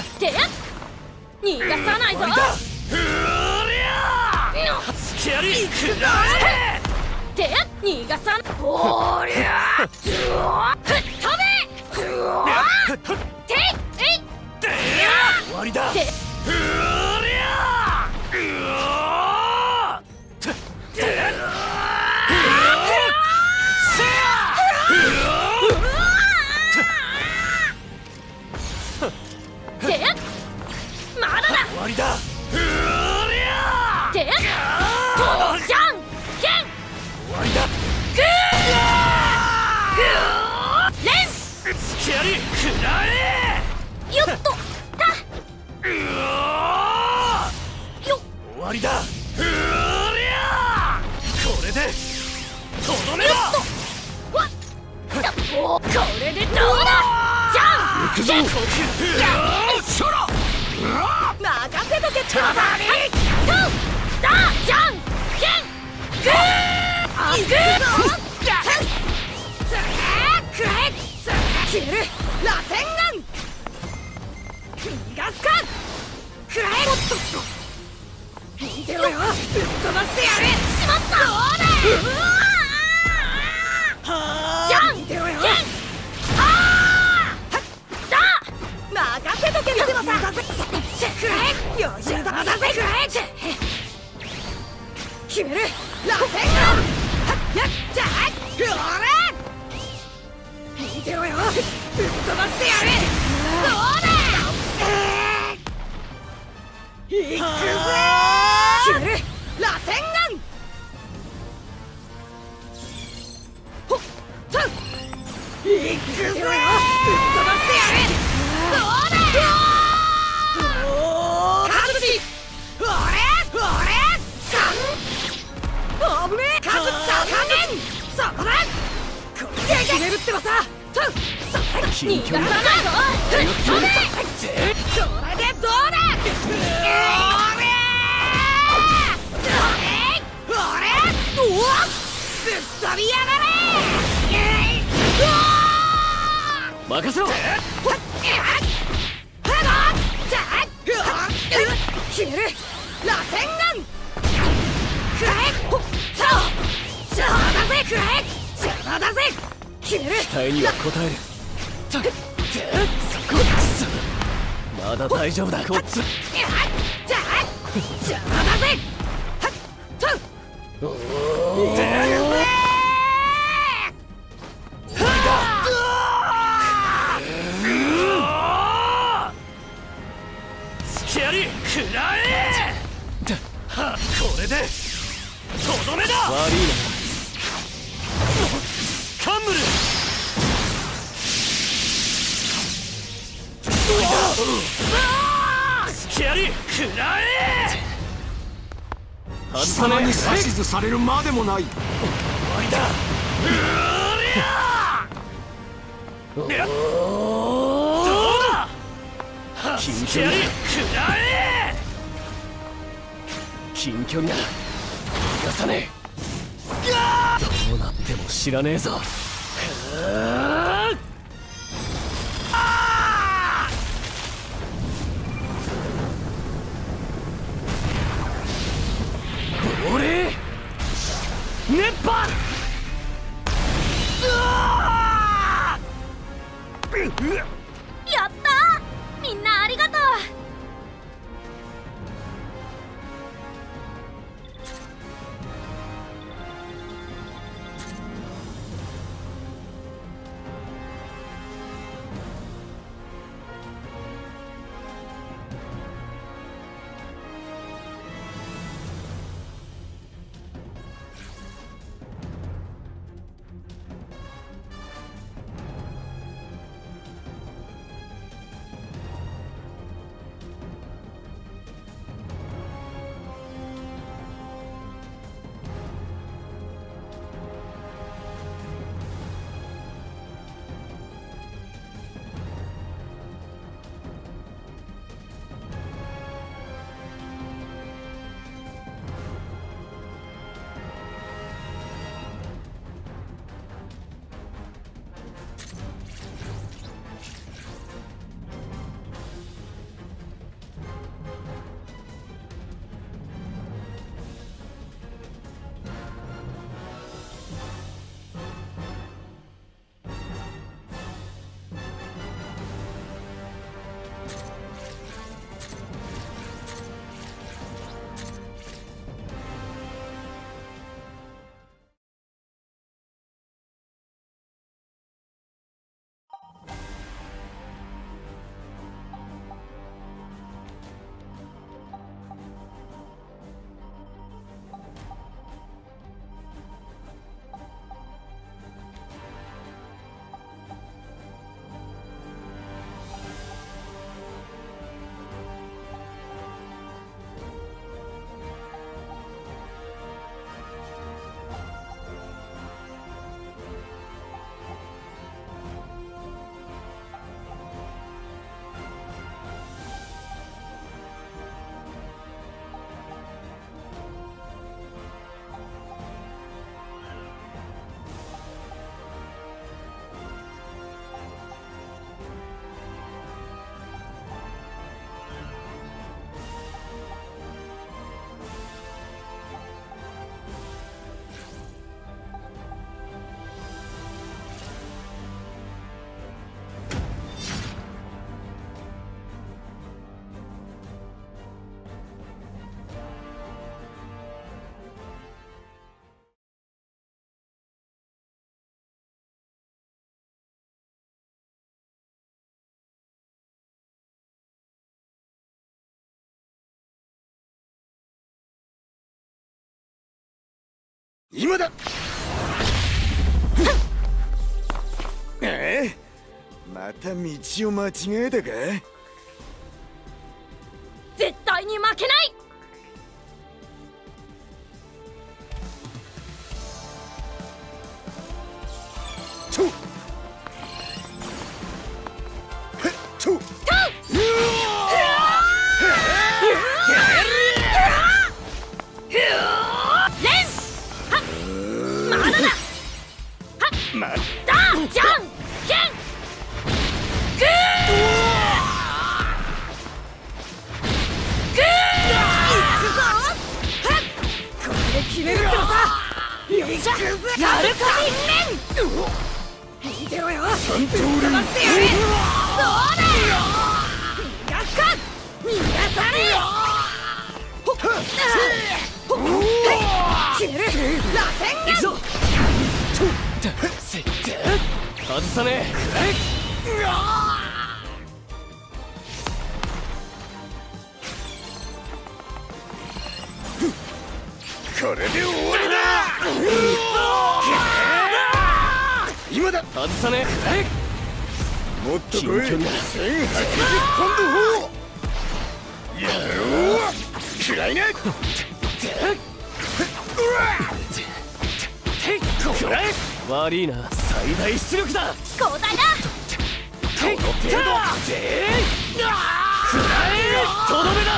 て逃がさないぞ。ふりゃくらえ。て逃がさりゃ吹っ飛べ。てえい。で終わりだ。てふりこれでどうだじゃん行くぞやそら任せとけってばさはいとだじゃんけんぐーいくぞだつえくえつえ消える螺旋丸逃がすかくらえもっと見てろよぶっ飛ばしてやるしまったどうだうわ逃がさないぞ吹っ飛べこれでどうだやがれ任せろ。決める螺旋丸くらえほっそう邪魔だぜくらえ邪魔だぜ決める期待には応えるまだ大丈夫だ。こっち。邪魔だ。ぜこれでとどめだ悪いなつけやりくらえ貴様に指図されるまでもない。終わりだ？うりゃどうだ？近距離くらえ近距離なら逃がさねえどうなっても知らねえぞ亡霊熱波！うわ今だ。ええ。また道を間違えたか？絶対に負けない外さねこれで終わりだ。今だ。外さねもっと来い近距離だ1080ポンド砲やろう。食らい。なく らえ悪いな。最大出力だ。交代だ。この程度でくらえとどめだ。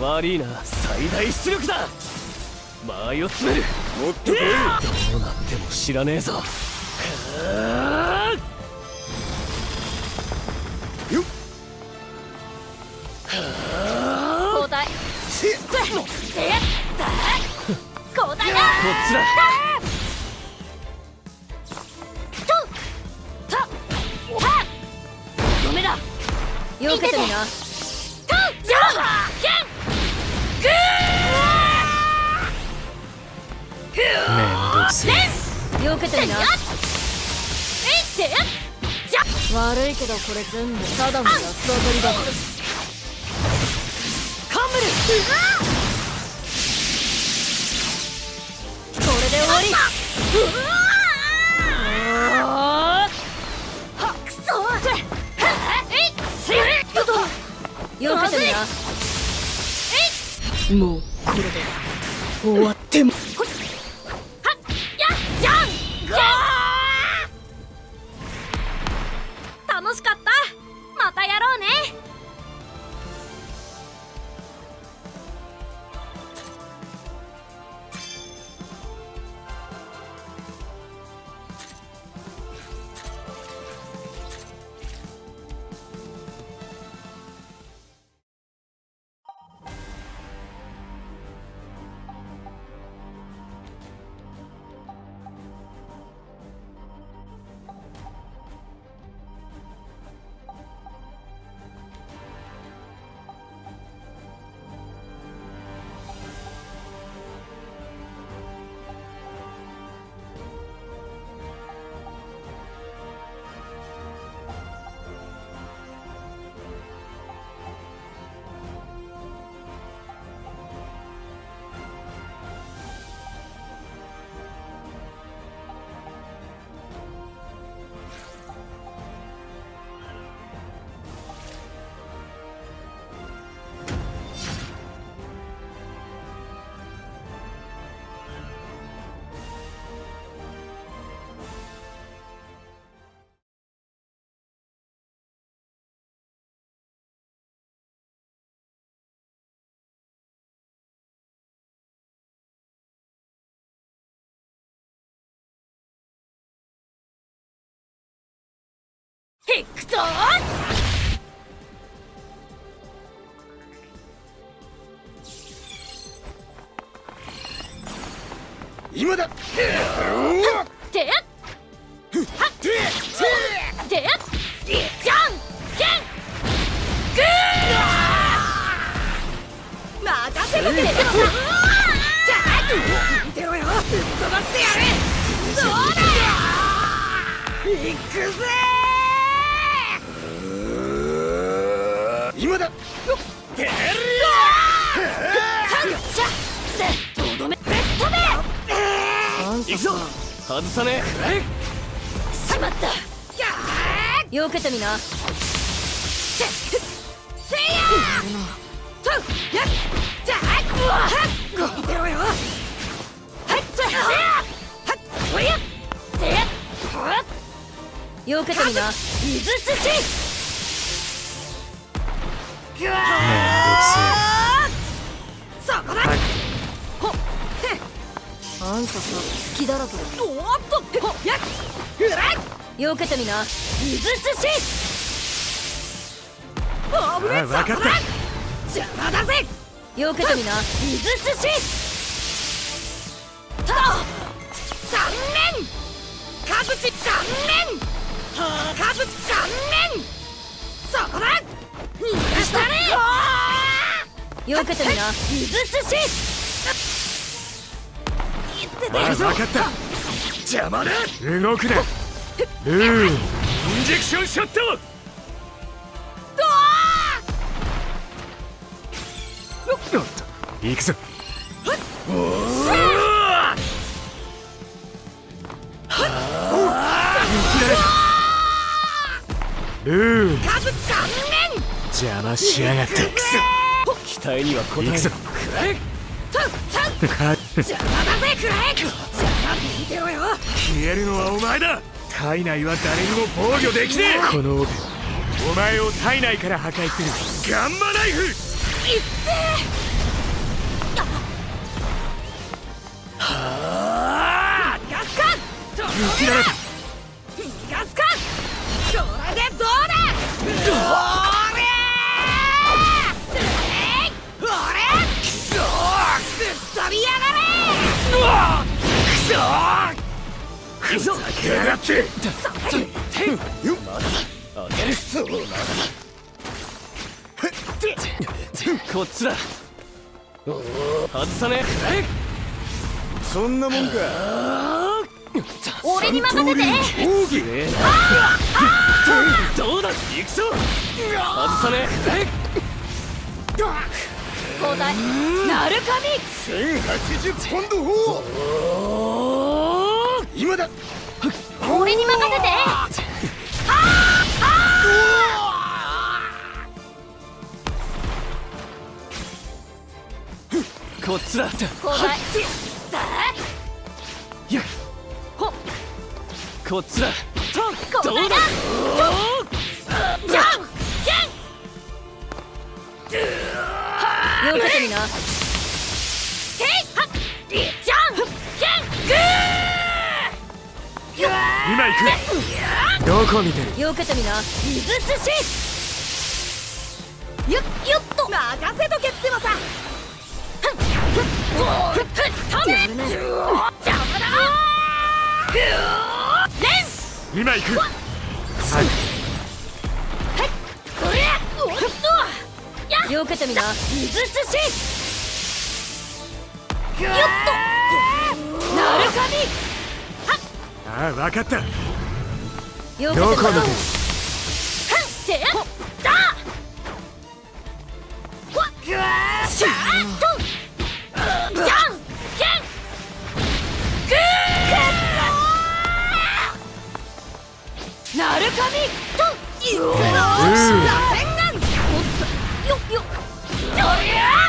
悪いな。最大出力だ。間合いを詰める。もっと来い。どうなっても知らねえぞ。はあよっこっちだとたたダメだよけてみなとじゃんけんグーめんどくせえよけてみなえってじゃ悪いけどこれ全部ただの安上がりだカンブル。こもうこれで終わってもいくぞ今だ。てはってじゃんけん。グー任せとけてのさ。じゃあ見てろよ。ぶっ飛ばしてやる。どうだ行くぜ今だ。うわしゃでとどめべっ飛べ行くぞ。外さね。えしまったよけてみな。せせいやとやっじゃあうわはっ。見てろよはっせやはっ。おやせやはっよけてみな水つしぐわーそこだほっあんたさ隙だらけだおっとほやっうらいよけてみな水つ。しあぶねあわかった邪魔だぜよけてみな水つしと三面かぶち三面かぶち三面よけてみな。水つしあ分かった。邪魔だ。動くな。う。んインジェクションショット。おっと。行くぞ。うんかぶち三面邪魔しやがって期待には応え行くぞ。くらえととか邪魔だぜクライ邪魔見てろよ。消えるのはお前だ。体内は誰にも防御できねこのオペお前を体内から破壊する。えガンマナイフ。いあ逃がすかと切られたがれふざけやがって当てるそ。うなこっちだ外さねえそんなもんか俺に任せてすげえなどうだ行くぞ外さねえ交代。なるか1080ポンド砲今だ。み俺に任せて。こっちだ交代。だや。ほっ。こっちだ。どうだ。交代だじゃんけんよけてみなてい。はっじゃんけんぐーぐー今行くどこ見てるよけてみな水つしよよっと任せとけってばさふんふっ飛べ邪魔だ今行くやよけてみな。水つし。よっと。なるかああ分かったみよけてみなどこだなるかみといくぞりゃ